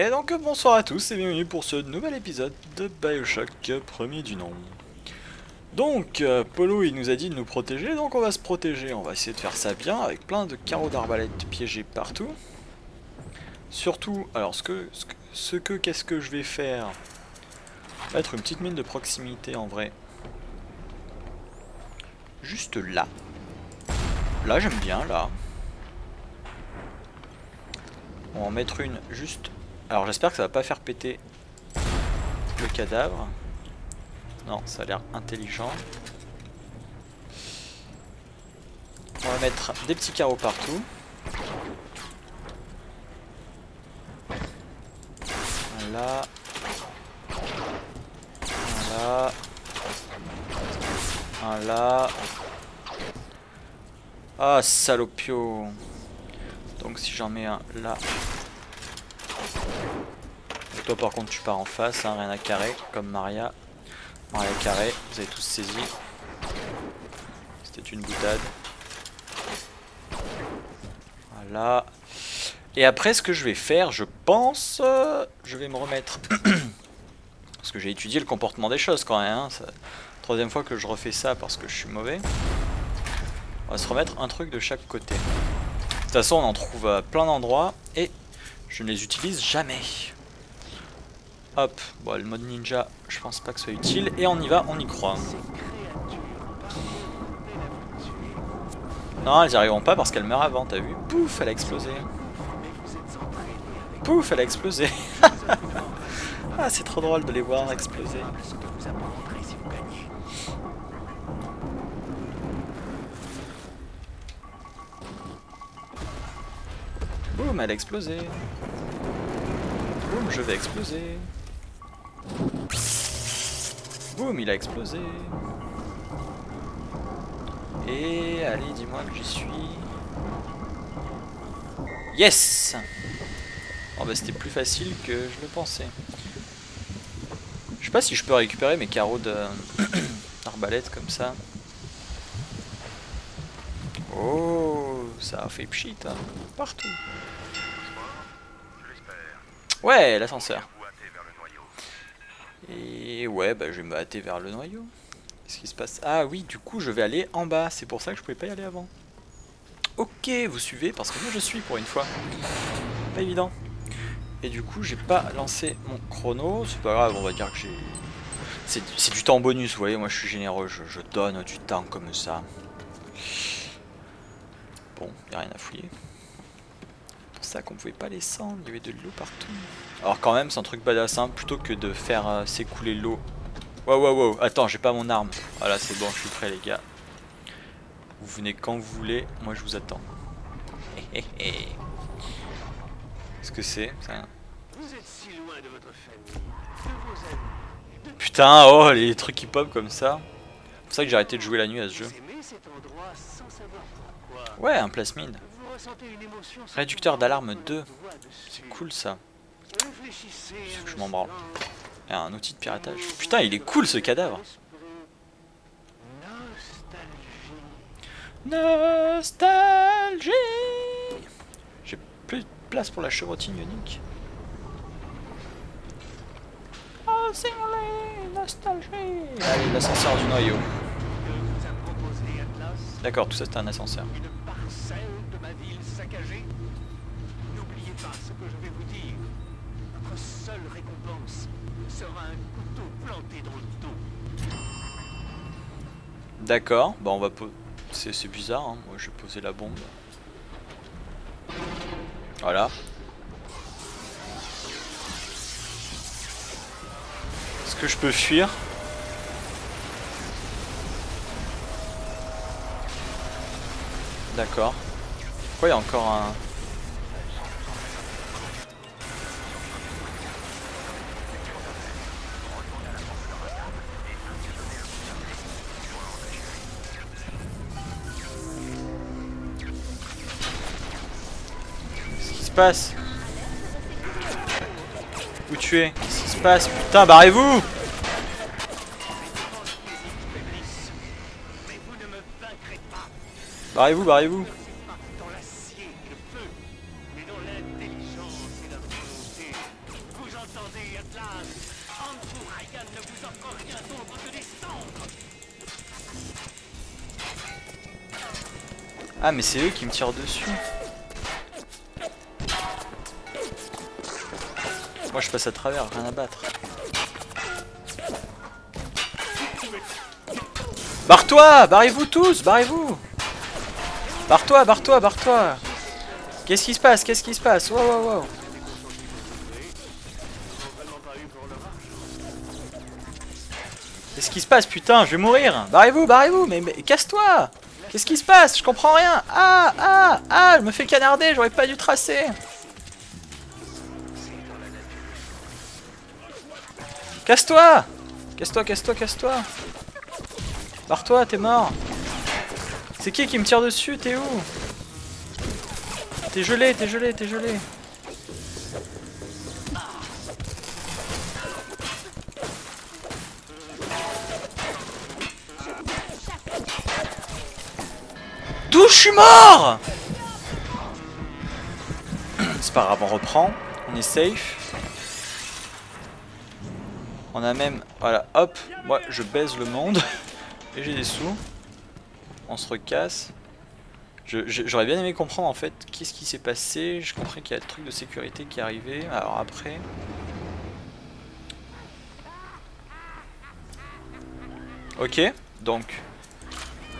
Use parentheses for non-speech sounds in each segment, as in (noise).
Et donc bonsoir à tous et bienvenue pour ce nouvel épisode de Bioshock premier du nom. Donc euh, Polo il nous a dit de nous protéger donc on va se protéger, on va essayer de faire ça bien avec plein de carreaux d'arbalète piégés partout. Surtout, alors ce que, ce que, qu'est-ce que je vais faire? Mettre une petite mine de proximité en vrai. Juste là. Là j'aime bien là. On va en mettre une juste alors j'espère que ça va pas faire péter le cadavre. Non, ça a l'air intelligent. On va mettre des petits carreaux partout. Voilà. Voilà. Voilà. Ah, salopio. Donc si j'en mets un là, par contre tu pars en face, hein, rien à carré, comme Maria. Maria carré, vous avez tous saisi. C'était une boutade. Voilà. Et après ce que je vais faire, je pense, euh, je vais me remettre... (coughs) parce que j'ai étudié le comportement des choses quand même. Hein, troisième fois que je refais ça parce que je suis mauvais. On va se remettre un truc de chaque côté. De toute façon on en trouve plein d'endroits et je ne les utilise jamais. Hop, bon le mode ninja, je pense pas que ce soit utile. Et on y va, on y croit. Non, elles y arriveront pas parce qu'elles meurent avant, t'as vu Pouf, elle a explosé. Pouf, elle a explosé. (laughs) ah, c'est trop drôle de les voir exploser. Boum, elle a explosé. Boum, je vais exploser. Il a explosé. Et allez, dis-moi que j'y suis. Yes Oh bah c'était plus facile que je le pensais. Je sais pas si je peux récupérer mes carreaux (coughs) d'arbalète comme ça. Oh, ça a fait pchit hein, partout. Ouais, l'ascenseur. Et ouais, bah, je vais me hâter vers le noyau. Qu'est-ce qui se passe? Ah oui, du coup, je vais aller en bas. C'est pour ça que je pouvais pas y aller avant. Ok, vous suivez, parce que moi je suis pour une fois. Pas évident. Et du coup, j'ai pas lancé mon chrono. C'est pas grave, on va dire que j'ai... C'est du temps bonus, vous voyez, moi je suis généreux, je, donne du temps comme ça. Bon, y a rien à fouiller ça qu'on pouvait pas les descendre, il y avait de l'eau partout. Alors quand même c'est un truc badassin, plutôt que de faire euh, s'écouler l'eau. Wow wow wow, attends j'ai pas mon arme. Voilà c'est bon, je suis prêt les gars. Vous venez quand vous voulez, moi je vous attends. (laughs) Qu'est-ce que c'est ça? Putain, oh les trucs qui pop comme ça. C'est pour ça que j'ai arrêté de jouer la nuit à ce jeu. Ouais, un plasmide. Réducteur d'alarme 2. C'est cool ça. Je m'en branle. Et un outil de piratage. Putain, il est cool ce cadavre. Nostalgie. J'ai plus de place pour la chevrotine unique. Oh, nostalgie. Allez, l'ascenseur du noyau. D'accord, tout ça c'est un ascenseur. N'oubliez pas ce que je vais vous dire. Votre seule récompense sera un couteau planté dans le dos. D'accord, bah on va poser... C'est bizarre, hein. moi je vais poser la bombe. Voilà. Est-ce que je peux fuir? D'accord. Pourquoi il y a encore un... Qu'est-ce qui se passe Où tu es Qu'est-ce qui se passe Putain, barrez-vous Barrez-vous, barrez-vous Ah mais c'est eux qui me tirent dessus. Moi je passe à travers, rien à battre. Barre-toi Barrez-vous tous Barrez-vous. Barre-toi, barre-toi, barre-toi. Qu'est-ce qui se passe Qu'est-ce qui se passe? Wow, wow, wow. Qu'est-ce qui se passe Putain, je vais mourir. Barrez-vous, barrez-vous Mais, mais casse-toi Qu'est-ce qui se passe? Je comprends rien. Ah, ah, ah Je me fais canarder, j'aurais pas dû tracer. Casse-toi! Casse-toi, casse-toi, casse-toi. Barre-toi, t'es mort. C'est qui qui me tire dessus? T'es où? T'es gelé, t'es gelé, t'es gelé suis mort C'est pas grave, on reprend. On est safe. On a même... Voilà, hop. Moi, je baise le monde. (laughs) Et j'ai des sous. On se recasse. J'aurais bien aimé comprendre en fait qu'est-ce qui s'est passé. Je comprends qu'il y a le truc de sécurité qui est arrivé. Alors après... Ok, donc...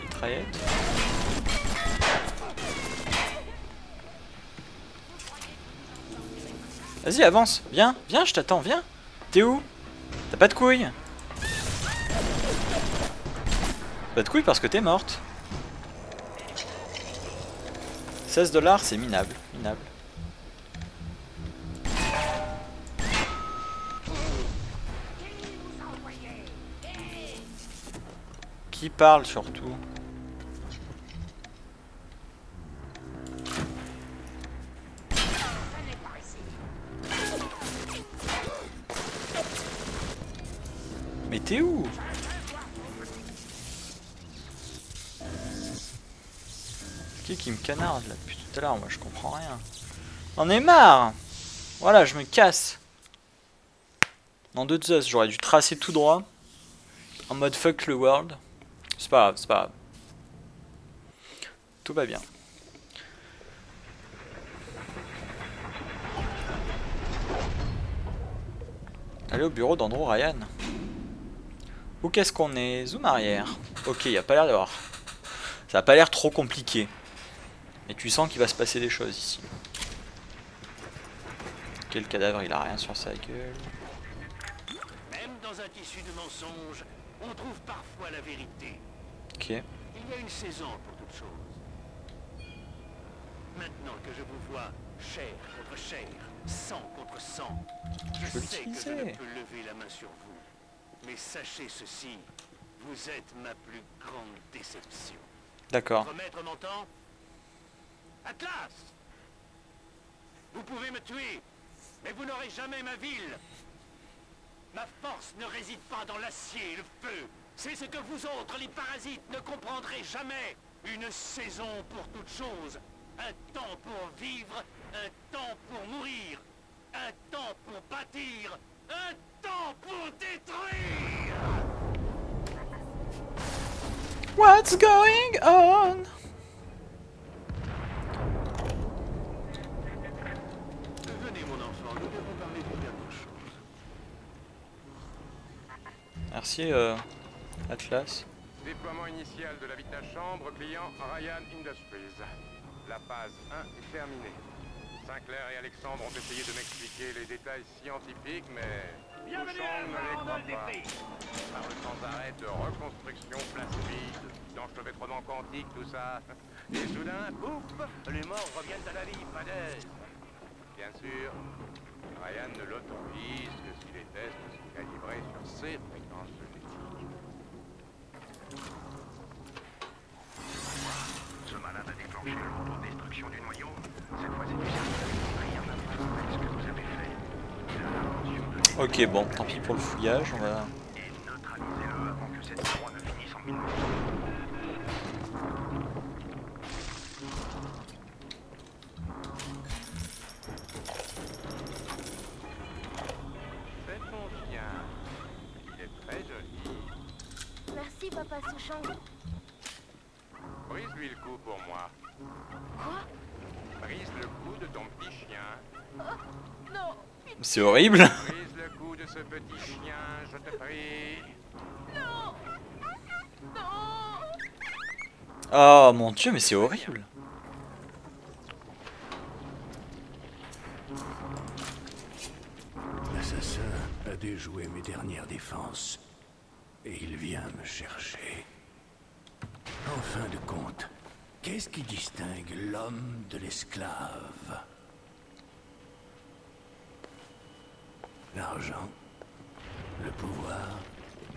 Mitraillette. Vas-y, avance. Viens, viens, je t'attends, viens. T'es où? T'as pas de couilles? Pas de couilles parce que t'es morte. 16 dollars, c'est minable, minable. Qui parle surtout? T'es où Qui qui me canarde là depuis tout à l'heure? Moi je comprends rien. On est marre Voilà, je me casse. Non, de Zeus, j'aurais dû tracer tout droit. En mode fuck le world. C'est pas grave, c'est pas grave. Tout va bien. Allez au bureau d'Andrew Ryan. Où qu'est-ce qu'on est? Zoom arrière. Ok, il a pas l'air d'avoir... Ça a pas l'air trop compliqué. Mais tu sens qu'il va se passer des choses ici. Quel cadavre, il a rien sur sa gueule. Même dans un tissu de mensonges, on trouve parfois la vérité. Ok. Il y a une saison pour toute chose. Maintenant que je vous vois chair contre chair, sang contre sang, je, je sais que je ne peux lever la main sur vous. Mais sachez ceci, vous êtes ma plus grande déception. D'accord. Votre maître m'entend? Atlas Vous pouvez me tuer, mais vous n'aurez jamais ma ville. Ma force ne réside pas dans l'acier et le feu. C'est ce que vous autres, les parasites, ne comprendrez jamais. Une saison pour toute chose. Un temps pour vivre, un temps pour mourir. Un temps pour bâtir, un temps pour What's going on? Venez mon enfant, nous devons parler de bien d'autres choses. Merci euh, Atlas. Déploiement initial de l'habitat-chambre client Ryan Industries. La phase 1 est terminée. Sinclair et Alexandre ont essayé de m'expliquer les détails scientifiques, mais Ne les croit pas. Parle sans arrêt de reconstruction plasmide, d'enchevêtrement quantique, tout ça. Et soudain, pouf, les morts reviennent à la vie, fadaise. Bien sûr, Ryan ne l'autorise que si les tests sont calibrés sur ses fréquences Ok bon, tant pis pour le fouillage, on va... C'est ton chien, il est très joli. Merci papa, ce chant. Brise lui le cou pour moi. Quoi? Brise le cou de ton petit chien. Oh, C'est horrible! Dieu, mais c'est horrible. L'assassin a déjoué mes dernières défenses. Et il vient me chercher. En fin de compte, qu'est-ce qui distingue l'homme de l'esclave? L'argent Le pouvoir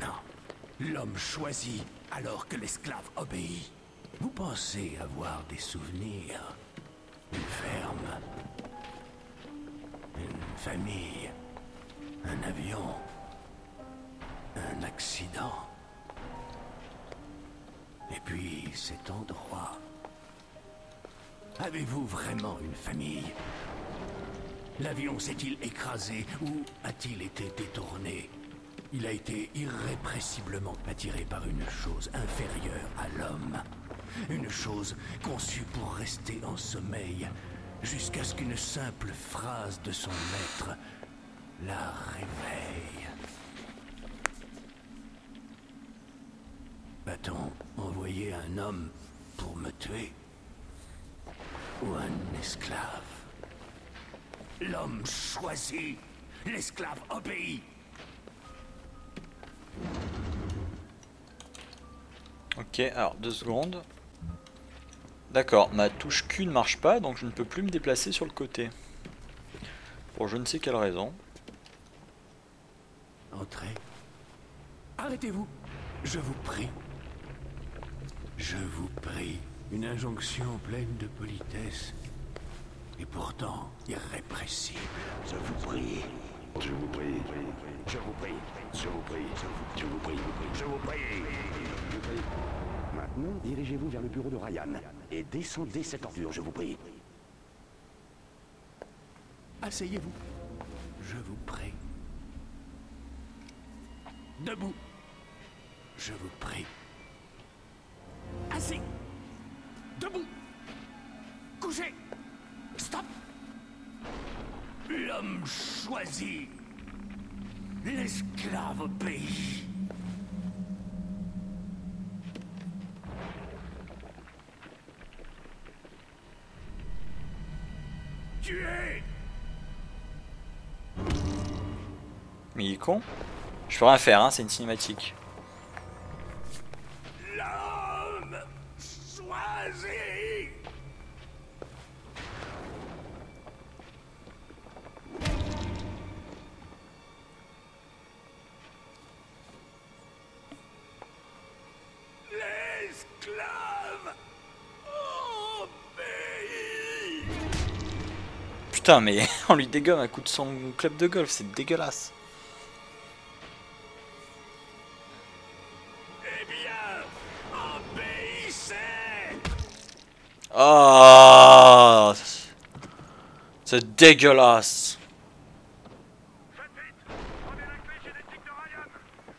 Non. L'homme choisit alors que l'esclave obéit. Vous pensez avoir des souvenirs Une ferme Une famille un avion Un accident? Et puis cet endroit. Avez-vous vraiment une famille? L'avion s'est-il écrasé ou a-t-il été détourné? Il a été irrépressiblement attiré par une chose inférieure à l'homme. Une chose conçue pour rester en sommeil jusqu'à ce qu'une simple phrase de son maître la réveille. Va-t-on envoyer un homme pour me tuer? Ou un esclave? L'homme choisit, l'esclave obéit. Ok, alors deux secondes. D'accord, ma touche Q ne marche pas, donc je ne peux plus me déplacer sur le côté. Pour je ne sais quelle raison. Entrez. Arrêtez-vous. Je vous prie. Je vous prie. Une injonction pleine de politesse. Et pourtant irrépressible. Je vous prie. Je vous prie. Je vous prie. Je vous prie. Je vous prie. Je vous prie. Maintenant, dirigez-vous vers le bureau de Ryan et descendez cette ordure, je vous prie. Asseyez-vous. Je vous prie. Debout. Je vous prie. Assis. Debout. Couchez. Stop. L'homme choisit. L'esclave obéit. Mais il est con. Je peux rien faire, hein, c'est une cinématique. Putain, mais (laughs) on lui dégomme un coup de son club de golf, c'est dégueulasse. Eh C'est dégueulasse.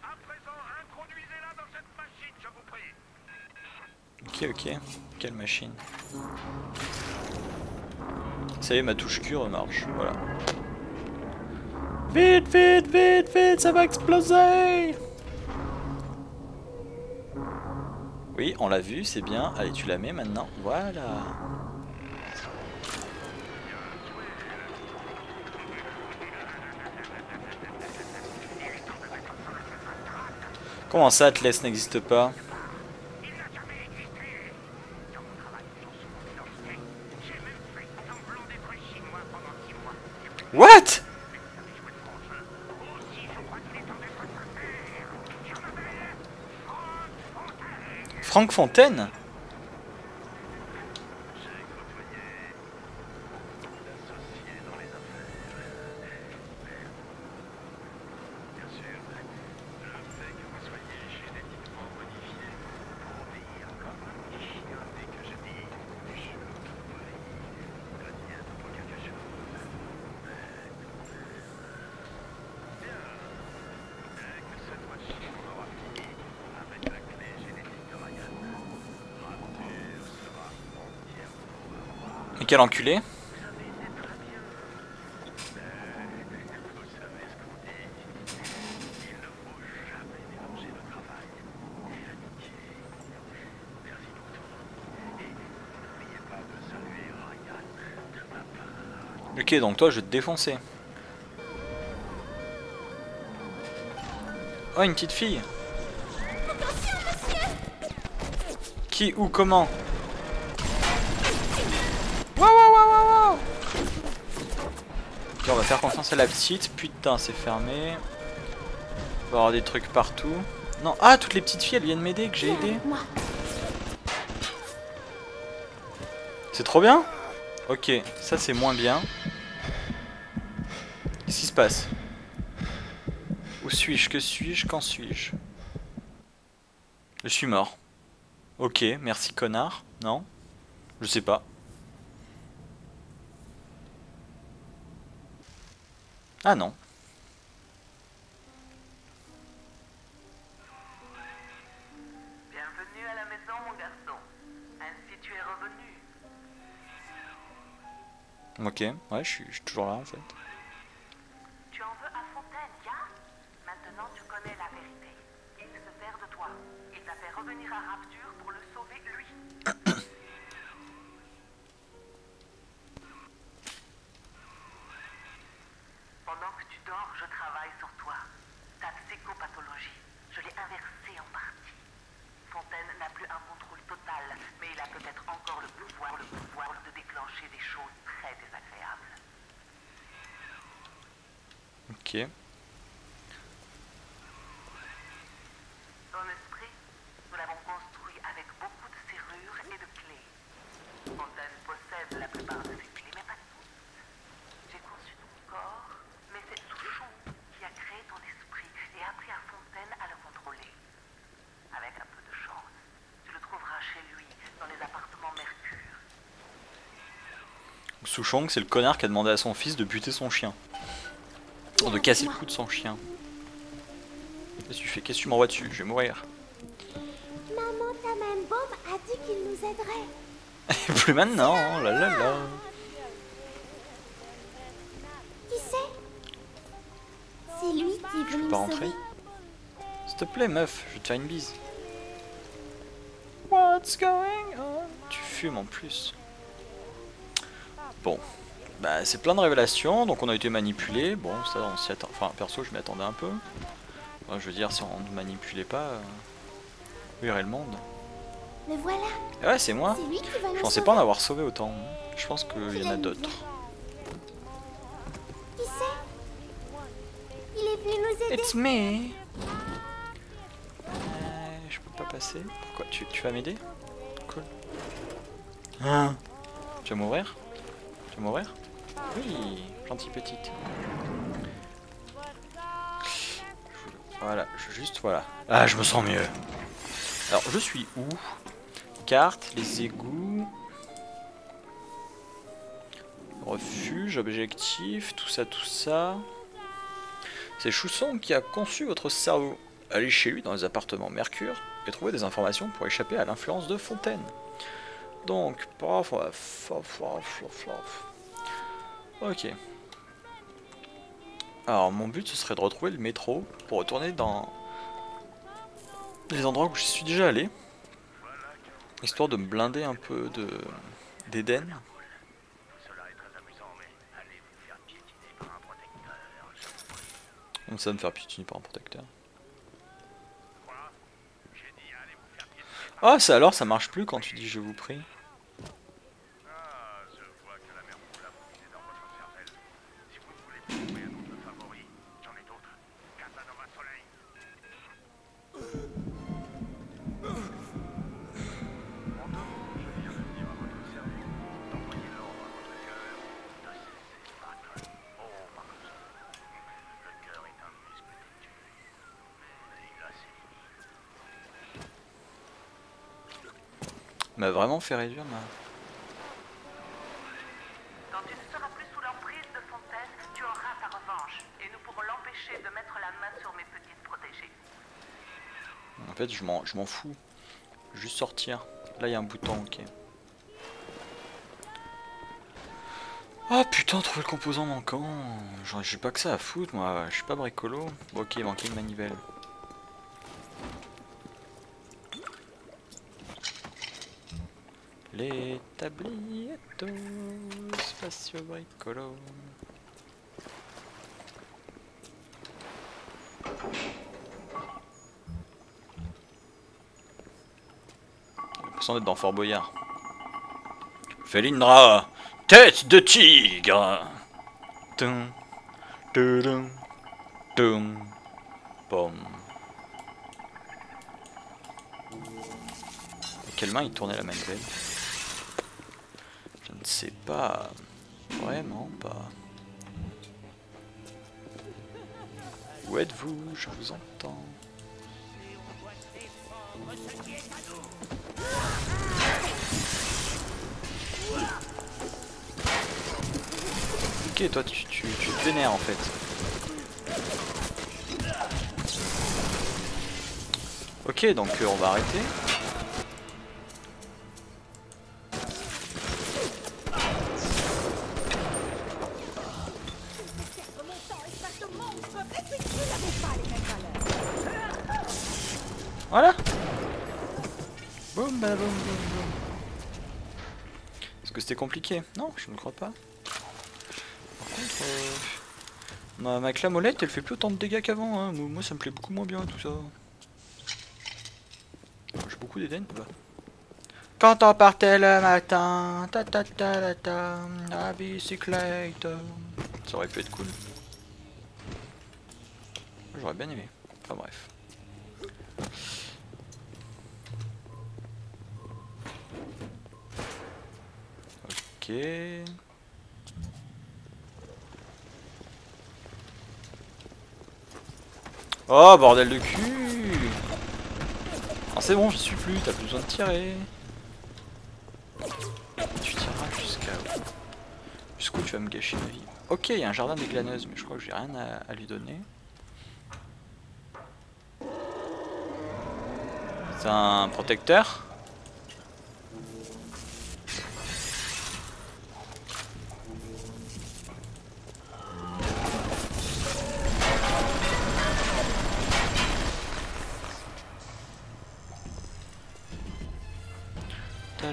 À Ok, ok. Quelle machine. Ça y est, ma touche cure marche. Voilà. Vite, vite, vite, vite, ça va exploser Oui, on l'a vu, c'est bien. Allez, tu la mets maintenant. Voilà. Comment ça, Atlas n'existe pas? What? Franck Fontaine? Et quel enculé Ok, donc toi je vais te défoncer. Oh, une petite fille. Qui, où, comment faire confiance à la petite. Putain, c'est fermé. Il va avoir des trucs partout. Non, ah, toutes les petites filles, elles viennent m'aider, que j'ai aidé. C'est trop bien Ok, ça c'est moins bien. Qu'est-ce qui se passe? Où suis-je? Que suis-je? Quand suis-je? Je suis mort. Ok, merci connard. Non Je sais pas. Ah non. Bienvenue à la maison, mon garçon. Ainsi tu es revenu. Ok, ouais, je suis, je suis toujours là en fait. Mercure. Souchong, c'est le connard qui a demandé à son fils de buter son chien. De casser le cou de son chien. Qu'est-ce que tu fais? Qu'est-ce que tu m'envoies dessus? Je vais mourir. Maman Tannenbaum a dit qu'il nous aiderait. Et (laughs) plus maintenant, oh là là là. Qui c'est? C'est lui qui est venu pas me rentrer sauver. S'il te plaît, meuf, je vais te faire une bise. What's going on? Tu fumes en plus. Bon. Bah, c'est plein de révélations, donc on a été manipulé. Bon, ça, on s'y attend. Enfin, perso, je m'y attendais un peu. Enfin, je veux dire, si on ne manipulait pas, euh... où irait le monde Le voilà. Et Ouais, c'est moi. C'est lui qui va nous Je pensais sauver. pas en avoir sauvé autant. Je pense qu'il y en a d'autres. Qui c'est? Il est venu nous aider. It's me. Euh, je peux pas passer. Pourquoi? Tu, tu vas m'aider? Cool. Hein? Tu vas mourir? Tu vas mourir? Oui, gentille petite. Voilà, je- juste voilà. Ah, je me sens mieux. Alors, je suis où? Carte, les égouts. Refuge, objectif, tout ça, tout ça. C'est Chousson qui a conçu votre cerveau. Allez chez lui dans les appartements Mercure et trouver des informations pour échapper à l'influence de Fontaine. Donc, paf, paf, paf, paf, paf. Ok. Alors, mon but ce serait de retrouver le métro pour retourner dans les endroits où je suis déjà allé. Histoire de me blinder un peu de protecteur. Comme ça, me faire piétiner par un protecteur. Ah, ça alors, ça marche plus quand tu dis je vous prie. Vraiment fait réduire ma. Quand tu ne seras plus sous l'emprise de Fontaine, tu auras ta revanche. Et nous pourrons l'empêcher de mettre la main sur mes petites protégées. En fait, je m'en je m'en fous. Juste sortir. Là, il y a un bouton, ok. Ah putain, trouver le composant manquant. J'ai pas que ça à foutre, moi. Je suis pas bricolo. Bon, ok, il manquait une manivelle. Les tabliettos spatio bricolo. J'ai l'impression d'être dans Fort Boyard. Felindra, tête de tigre. Tum, tudum, tum, pom. Quelle main il tournait la manivelle ne sais pas. Vraiment pas. Où êtes-vous? Je vous entends. Ok, toi tu, tu, tu te vénères en fait. Ok, donc euh, on va arrêter. C'était compliqué Non, je ne crois pas. Par contre, euh, ma, clamolette, elle fait plus autant de dégâts qu'avant. Hein. Moi, ça me plaît beaucoup moins bien tout ça. J'ai beaucoup d'Eden ou pas Quand on partait le matin, ta ta ta ta ta, la bicyclette. Ça aurait pu être cool. J'aurais bien aimé. Enfin bref. Ok. Oh bordel de cul Ah c'est bon, je suis plus, t'as plus besoin de tirer. Tu tireras jusqu'à où? Jusqu'où tu vas me gâcher ma vie? Ok, il y a un jardin des glaneuses, mais je crois que j'ai rien à, à lui donner. C'est un protecteur?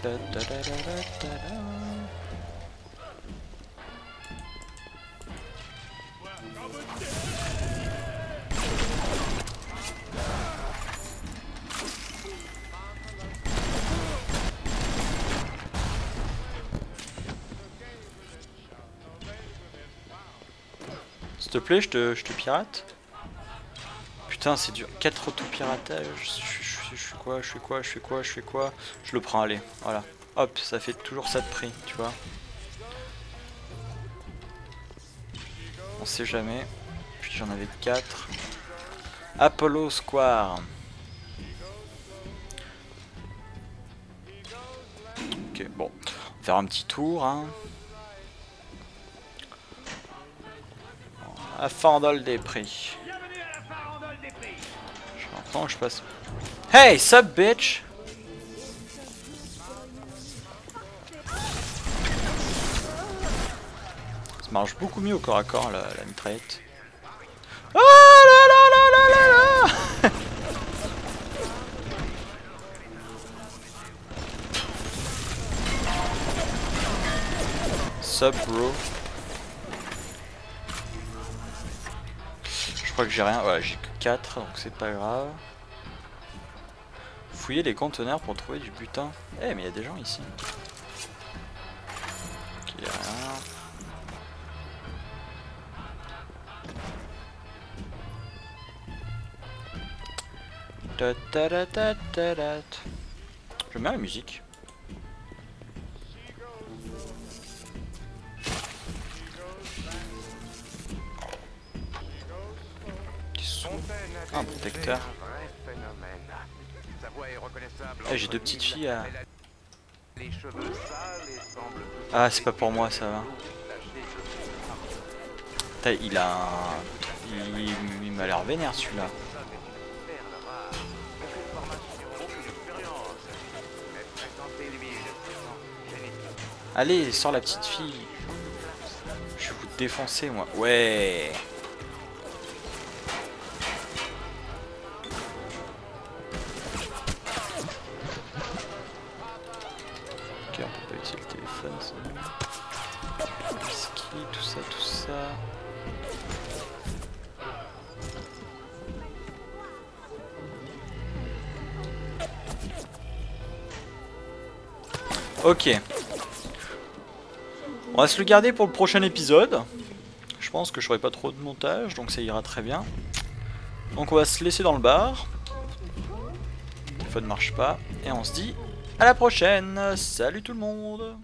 S'il te plaît, je te, je te pirate. Putain, c'est dur. 4 auto-piratages. Je, fais quoi Je fais quoi Je fais quoi Je fais quoi Je le prends, allez. Voilà. Hop, ça fait toujours ça de prix, tu vois. On sait jamais. Puis j'en avais 4. Apollo Square. Ok, bon. On va faire un petit tour, hein. À Fandol des prix. Je comprends, je passe. Hey, sup bitch? Ça marche beaucoup mieux au corps à corps la, la mitraillette. Ah là là Sup bro? Je crois que j'ai rien, ouais j'ai que 4 donc c'est pas grave. Fouiller les conteneurs pour trouver du butin. Eh mais il y a des gens ici. Ok. J'aime bien la musique. Petit son. Fontaine a Un protecteur. Eh, j'ai deux petites filles à- Ah, c'est pas pour moi, ça va. Putain, il a un... Il, il m'a l'air vénère celui-là. Allez, sors la petite fille. défoncer, moi. Ouais On va se le garder pour le prochain épisode. Je pense que je ferai pas trop de montage, donc ça ira très bien. Donc on va se laisser dans le bar. Le téléphone ne marche pas. Et on se dit à la prochaine. Salut tout le monde